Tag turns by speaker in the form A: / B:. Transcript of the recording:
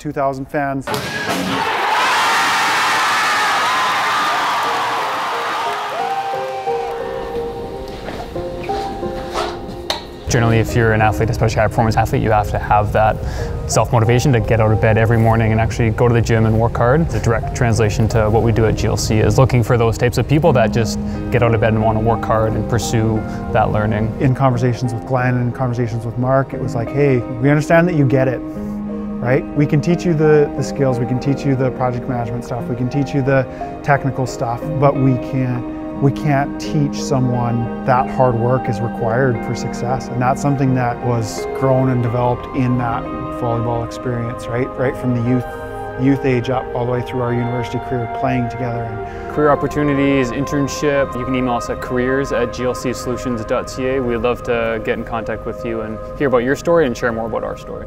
A: 2,000 fans.
B: Generally, if you're an athlete, especially a high performance athlete, you have to have that self motivation to get out of bed every morning and actually go to the gym and work hard. The direct translation to what we do at GLC is looking for those types of people that just get out of bed and want to work hard and pursue that learning.
A: In conversations with Glenn and conversations with Marc, it was like, hey, we understand that you get it. Right? We can teach you the, the skills, we can teach you the project management stuff, we can teach you the technical stuff, but we can't we can't teach someone that hard work is required for success. And that's something that was grown and developed in that volleyball experience, right? Right from the youth youth age up all the way through our university career playing together.
B: Career opportunities, internship, you can email us at careers at glcsolutions.ca. We'd love to get in contact with you and hear about your story and share more about our story.